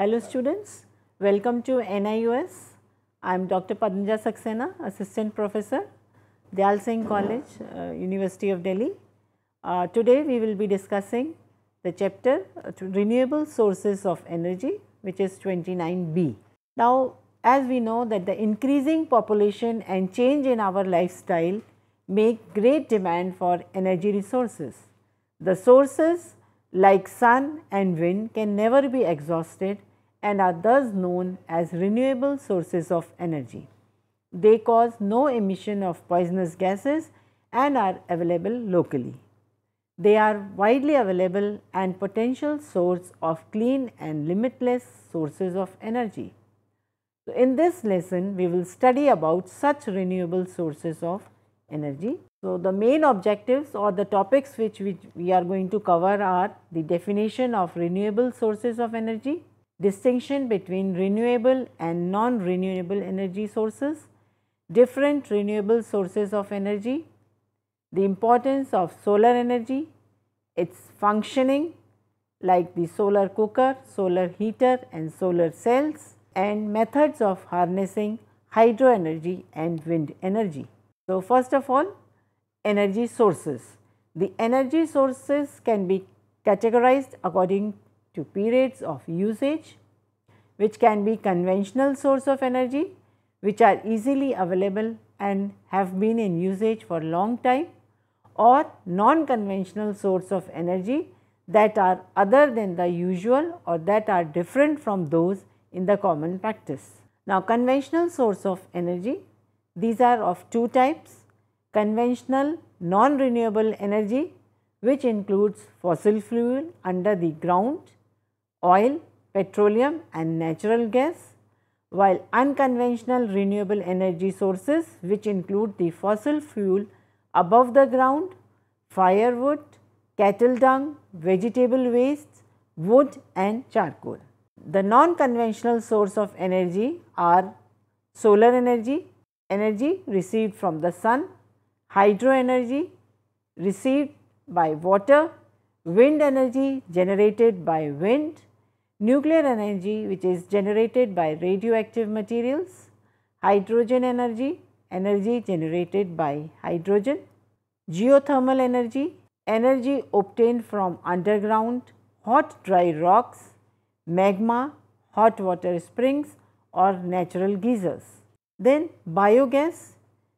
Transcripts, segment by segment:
Hello students, welcome to NIOS. I am Dr. Padmaja Saxena, Assistant Professor, Dayal Singh College, uh, University of Delhi. Uh, today we will be discussing the chapter uh, Renewable Sources of Energy which is 29B. Now as we know that the increasing population and change in our lifestyle make great demand for energy resources. The sources like sun and wind can never be exhausted and are thus known as renewable sources of energy. They cause no emission of poisonous gases and are available locally. They are widely available and potential source of clean and limitless sources of energy. So, in this lesson we will study about such renewable sources of energy. So, the main objectives or the topics which we, we are going to cover are the definition of renewable sources of energy, distinction between renewable and non-renewable energy sources, different renewable sources of energy, the importance of solar energy, its functioning like the solar cooker, solar heater and solar cells and methods of harnessing hydro energy and wind energy. So, first of all energy sources. The energy sources can be categorized according to periods of usage which can be conventional source of energy which are easily available and have been in usage for long time or non-conventional source of energy that are other than the usual or that are different from those in the common practice. Now, conventional source of energy, these are of two types, conventional non-renewable energy which includes fossil fuel under the ground, oil, petroleum and natural gas, while unconventional renewable energy sources which include the fossil fuel above the ground, firewood, cattle dung, vegetable waste, wood and charcoal. The non-conventional source of energy are solar energy, energy received from the sun, hydro energy received by water, wind energy generated by wind, nuclear energy which is generated by radioactive materials, hydrogen energy, energy generated by hydrogen, geothermal energy, energy obtained from underground hot dry rocks, magma, hot water springs or natural geysers. Then biogas,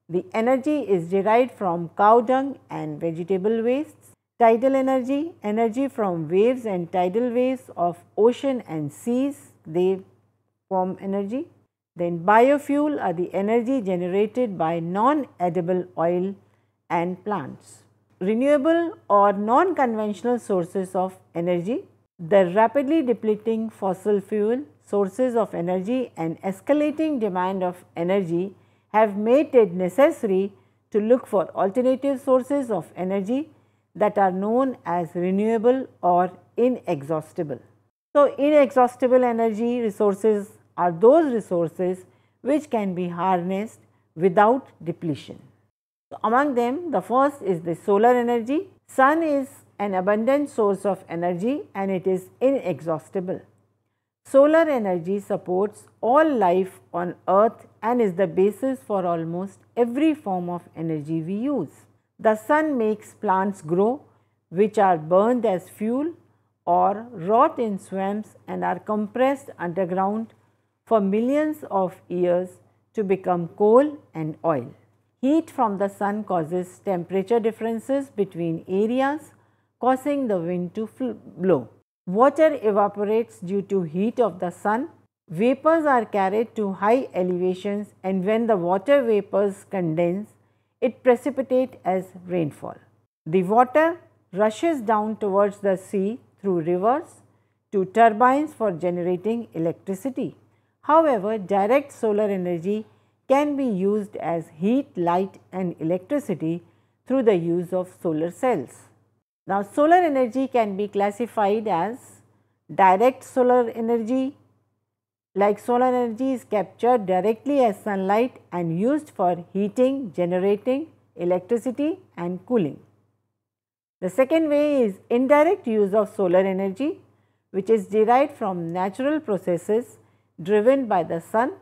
the energy is derived from cow dung and vegetable wastes. Tidal energy, energy from waves and tidal waves of ocean and seas, they form energy. Then biofuel are the energy generated by non-edible oil and plants. Renewable or non-conventional sources of energy the rapidly depleting fossil fuel sources of energy and escalating demand of energy have made it necessary to look for alternative sources of energy that are known as renewable or inexhaustible. So, inexhaustible energy resources are those resources which can be harnessed without depletion. So, among them the first is the solar energy. Sun is an abundant source of energy and it is inexhaustible. Solar energy supports all life on earth and is the basis for almost every form of energy we use. The sun makes plants grow which are burned as fuel or rot in swamps and are compressed underground for millions of years to become coal and oil. Heat from the sun causes temperature differences between areas causing the wind to blow. Water evaporates due to heat of the sun. Vapors are carried to high elevations and when the water vapors condense, it precipitate as rainfall. The water rushes down towards the sea through rivers to turbines for generating electricity. However, direct solar energy can be used as heat, light and electricity through the use of solar cells. Now, solar energy can be classified as direct solar energy like solar energy is captured directly as sunlight and used for heating, generating electricity and cooling. The second way is indirect use of solar energy which is derived from natural processes driven by the sun,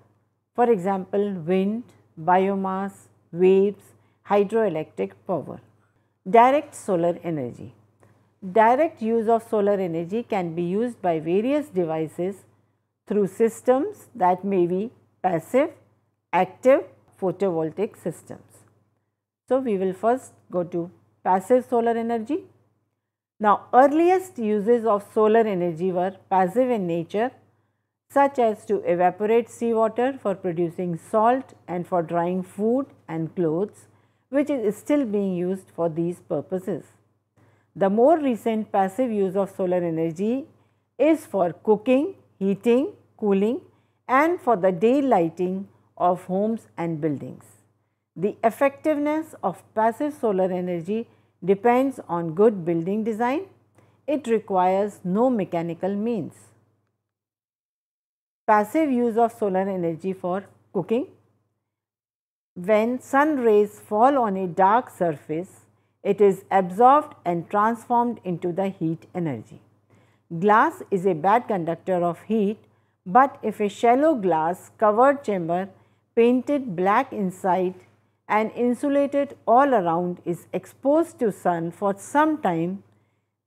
for example, wind, biomass, waves, hydroelectric power. Direct solar energy. Direct use of solar energy can be used by various devices through systems that may be passive, active photovoltaic systems. So, we will first go to passive solar energy. Now, earliest uses of solar energy were passive in nature such as to evaporate seawater for producing salt and for drying food and clothes which is still being used for these purposes. The more recent passive use of solar energy is for cooking, heating, cooling and for the day lighting of homes and buildings. The effectiveness of passive solar energy depends on good building design. It requires no mechanical means passive use of solar energy for cooking. When sun rays fall on a dark surface, it is absorbed and transformed into the heat energy. Glass is a bad conductor of heat, but if a shallow glass covered chamber painted black inside and insulated all around is exposed to sun for some time,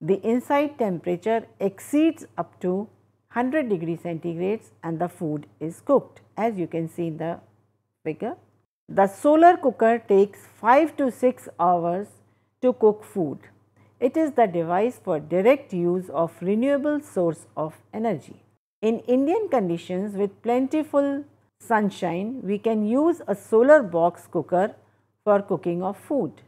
the inside temperature exceeds up to 100 degree centigrades and the food is cooked as you can see in the figure. The solar cooker takes 5 to 6 hours to cook food. It is the device for direct use of renewable source of energy. In Indian conditions with plentiful sunshine, we can use a solar box cooker for cooking of food.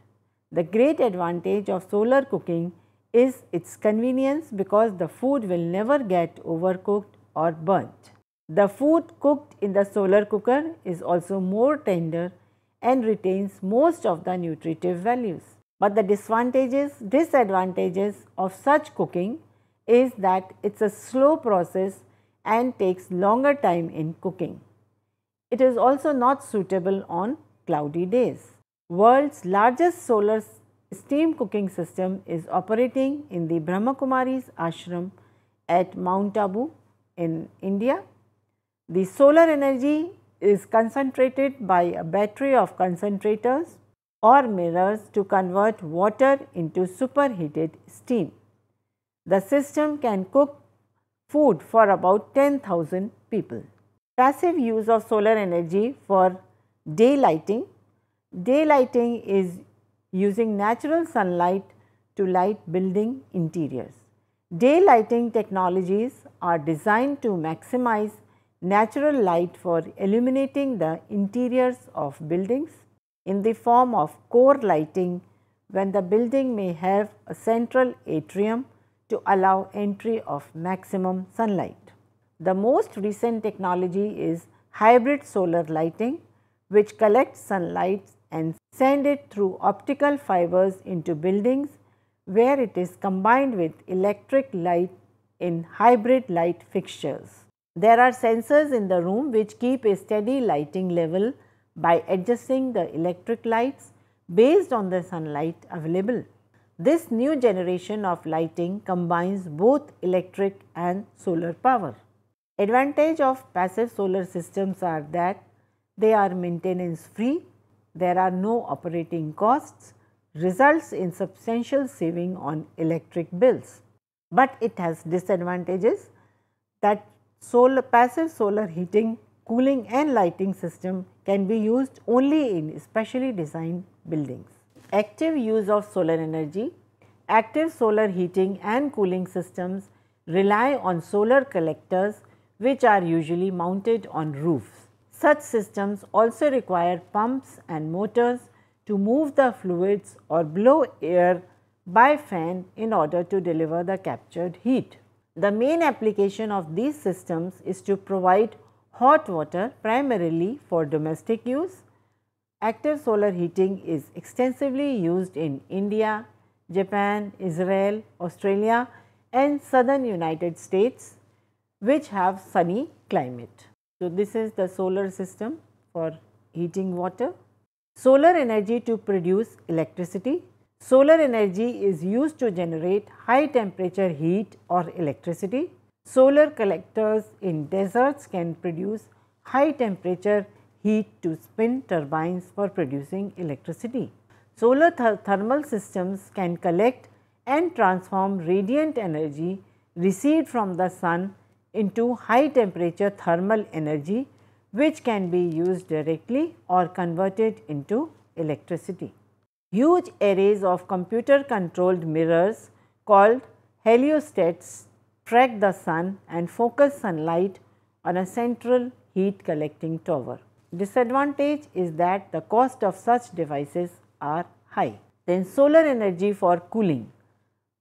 The great advantage of solar cooking is its convenience because the food will never get overcooked or burnt. The food cooked in the solar cooker is also more tender and retains most of the nutritive values. But the disadvantages, disadvantages of such cooking is that it is a slow process and takes longer time in cooking. It is also not suitable on cloudy days. World's largest solar steam cooking system is operating in the Brahmakumari's ashram at Mount Abu in India. The solar energy is concentrated by a battery of concentrators or mirrors to convert water into superheated steam. The system can cook food for about 10,000 people. Passive use of solar energy for daylighting. Daylighting is using natural sunlight to light building interiors. Daylighting technologies are designed to maximize natural light for illuminating the interiors of buildings in the form of core lighting when the building may have a central atrium to allow entry of maximum sunlight. The most recent technology is hybrid solar lighting which collects sunlight and send it through optical fibers into buildings where it is combined with electric light in hybrid light fixtures. There are sensors in the room which keep a steady lighting level by adjusting the electric lights based on the sunlight available. This new generation of lighting combines both electric and solar power. Advantage of passive solar systems are that they are maintenance free there are no operating costs results in substantial saving on electric bills. But it has disadvantages that solar passive solar heating, cooling and lighting system can be used only in specially designed buildings. Active use of solar energy, active solar heating and cooling systems rely on solar collectors which are usually mounted on roofs. Such systems also require pumps and motors to move the fluids or blow air by fan in order to deliver the captured heat. The main application of these systems is to provide hot water primarily for domestic use. Active solar heating is extensively used in India, Japan, Israel, Australia and southern United States which have sunny climate. So, this is the solar system for heating water. Solar energy to produce electricity. Solar energy is used to generate high temperature heat or electricity. Solar collectors in deserts can produce high temperature heat to spin turbines for producing electricity. Solar th thermal systems can collect and transform radiant energy received from the sun into high temperature thermal energy which can be used directly or converted into electricity. Huge arrays of computer controlled mirrors called heliostats track the sun and focus sunlight on a central heat collecting tower. Disadvantage is that the cost of such devices are high. Then solar energy for cooling.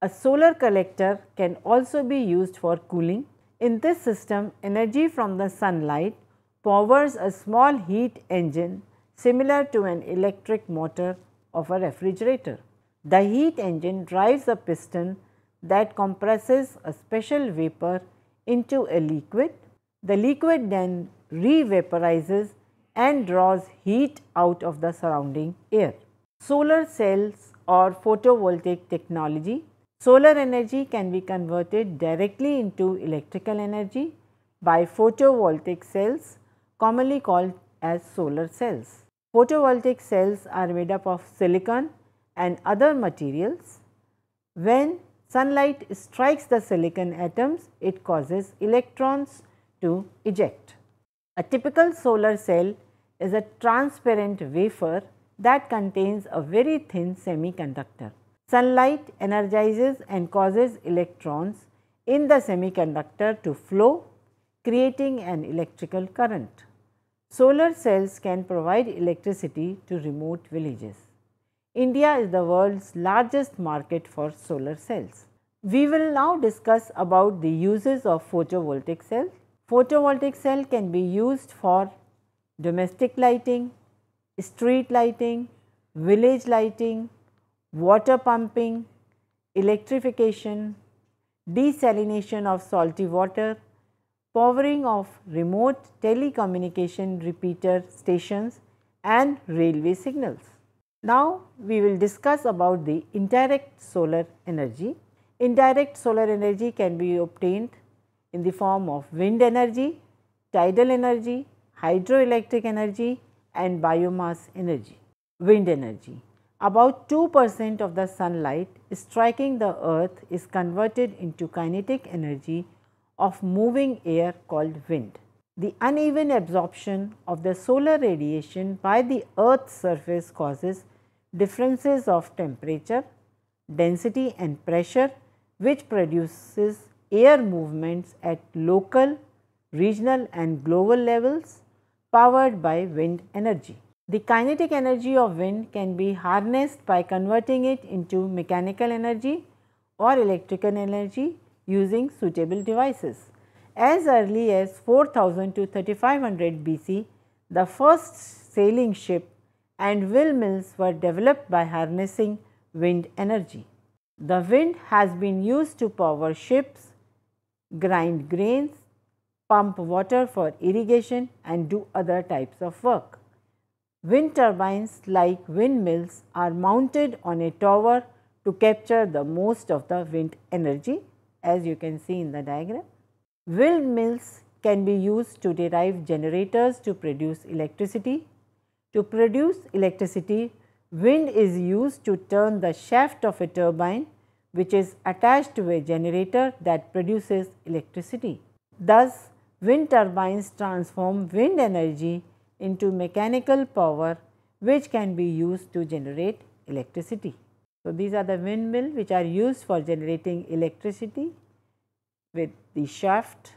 A solar collector can also be used for cooling. In this system, energy from the sunlight powers a small heat engine similar to an electric motor of a refrigerator. The heat engine drives a piston that compresses a special vapor into a liquid. The liquid then re-vaporizes and draws heat out of the surrounding air. Solar cells or photovoltaic technology. Solar energy can be converted directly into electrical energy by photovoltaic cells commonly called as solar cells. Photovoltaic cells are made up of silicon and other materials. When sunlight strikes the silicon atoms, it causes electrons to eject. A typical solar cell is a transparent wafer that contains a very thin semiconductor. Sunlight energizes and causes electrons in the semiconductor to flow creating an electrical current. Solar cells can provide electricity to remote villages. India is the world's largest market for solar cells. We will now discuss about the uses of photovoltaic cells. Photovoltaic cell can be used for domestic lighting, street lighting, village lighting, water pumping, electrification, desalination of salty water, powering of remote telecommunication repeater stations and railway signals. Now, we will discuss about the indirect solar energy. Indirect solar energy can be obtained in the form of wind energy, tidal energy, hydroelectric energy and biomass energy. Wind energy. About 2 percent of the sunlight striking the earth is converted into kinetic energy of moving air called wind. The uneven absorption of the solar radiation by the earth's surface causes differences of temperature, density and pressure which produces air movements at local, regional and global levels powered by wind energy. The kinetic energy of wind can be harnessed by converting it into mechanical energy or electrical energy using suitable devices. As early as 4000 to 3500 BC, the first sailing ship and windmills were developed by harnessing wind energy. The wind has been used to power ships, grind grains, pump water for irrigation and do other types of work. Wind turbines like windmills are mounted on a tower to capture the most of the wind energy as you can see in the diagram. Windmills can be used to derive generators to produce electricity. To produce electricity, wind is used to turn the shaft of a turbine which is attached to a generator that produces electricity. Thus, Wind turbines transform wind energy into mechanical power which can be used to generate electricity. So, these are the windmill which are used for generating electricity with the shaft.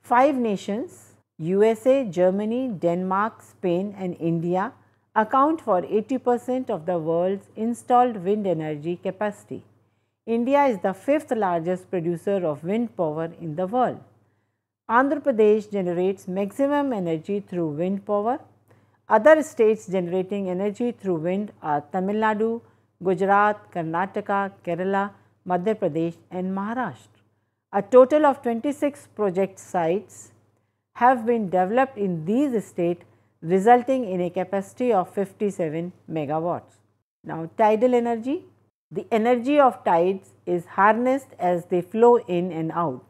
Five nations USA, Germany, Denmark, Spain and India account for 80 percent of the world's installed wind energy capacity. India is the fifth largest producer of wind power in the world. Andhra Pradesh generates maximum energy through wind power. Other states generating energy through wind are Tamil Nadu, Gujarat, Karnataka, Kerala, Madhya Pradesh and Maharashtra. A total of 26 project sites have been developed in these states resulting in a capacity of 57 megawatts. Now, tidal energy. The energy of tides is harnessed as they flow in and out.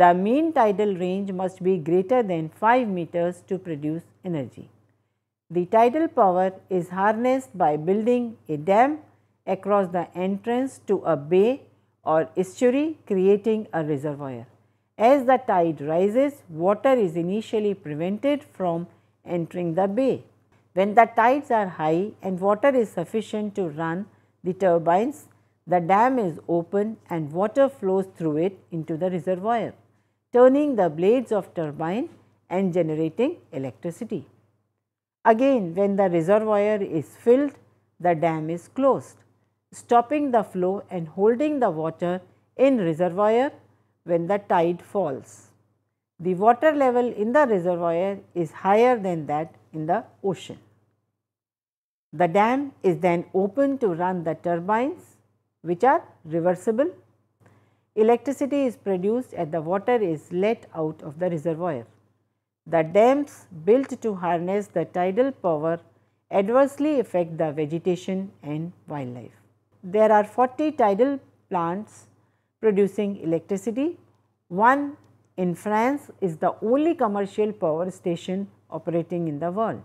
the mean tidal range must be greater than 5 meters to produce energy. The tidal power is harnessed by building a dam across the entrance to a bay or estuary creating a reservoir. As the tide rises, water is initially prevented from entering the bay. When the tides are high and water is sufficient to run the turbines, the dam is open and water flows through it into the reservoir, turning the blades of turbine and generating electricity. Again, when the reservoir is filled, the dam is closed, stopping the flow and holding the water in reservoir when the tide falls. The water level in the reservoir is higher than that in the ocean. The dam is then open to run the turbines which are reversible. Electricity is produced and the water is let out of the reservoir. The dams built to harness the tidal power adversely affect the vegetation and wildlife. There are 40 tidal plants producing electricity. One in France is the only commercial power station operating in the world.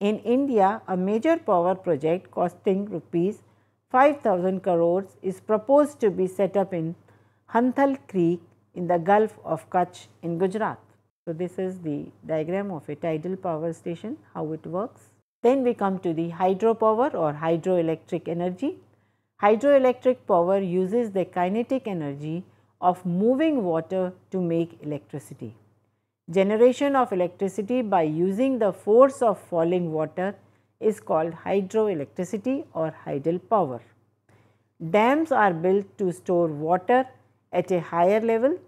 In India, a major power project costing rupees 5000 crores is proposed to be set up in Hanthal Creek in the Gulf of Kutch in Gujarat. So, this is the diagram of a tidal power station, how it works. Then we come to the hydropower or hydroelectric energy. Hydroelectric power uses the kinetic energy of moving water to make electricity. Generation of electricity by using the force of falling water is called hydroelectricity or hydel power. Dams are built to store water at a higher level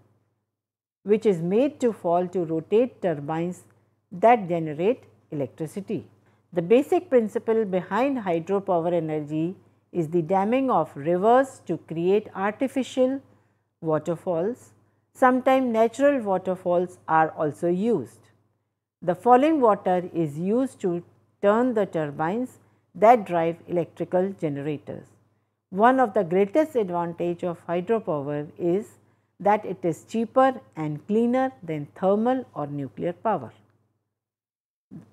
which is made to fall to rotate turbines that generate electricity. The basic principle behind hydropower energy is the damming of rivers to create artificial waterfalls Sometimes natural waterfalls are also used. The falling water is used to turn the turbines that drive electrical generators. One of the greatest advantage of hydropower is that it is cheaper and cleaner than thermal or nuclear power.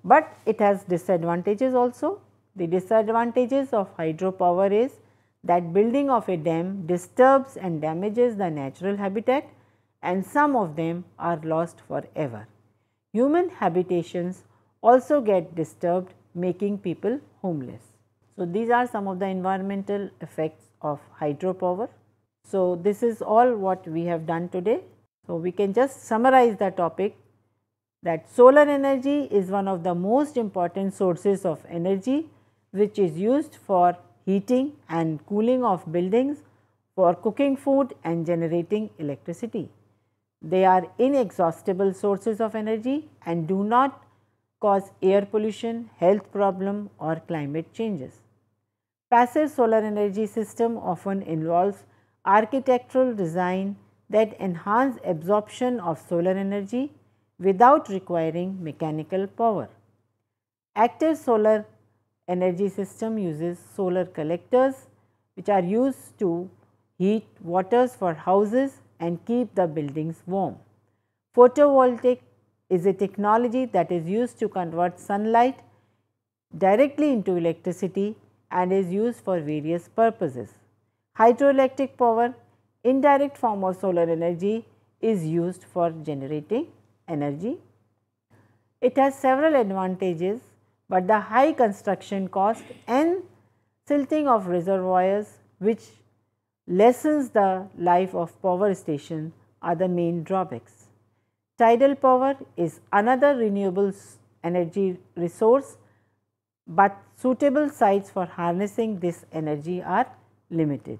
But it has disadvantages also. The disadvantages of hydropower is that building of a dam disturbs and damages the natural habitat and some of them are lost forever. Human habitations also get disturbed making people homeless. So, these are some of the environmental effects of hydropower. So, this is all what we have done today. So, we can just summarize the topic that solar energy is one of the most important sources of energy which is used for heating and cooling of buildings, for cooking food and generating electricity. They are inexhaustible sources of energy and do not cause air pollution, health problem or climate changes. Passive solar energy system often involves architectural design that enhance absorption of solar energy without requiring mechanical power. Active solar energy system uses solar collectors which are used to heat waters for houses and keep the buildings warm. Photovoltaic is a technology that is used to convert sunlight directly into electricity and is used for various purposes. Hydroelectric power, indirect form of solar energy is used for generating energy. It has several advantages, but the high construction cost and silting of reservoirs which lessens the life of power station are the main drawbacks. Tidal power is another renewable energy resource, but suitable sites for harnessing this energy are limited.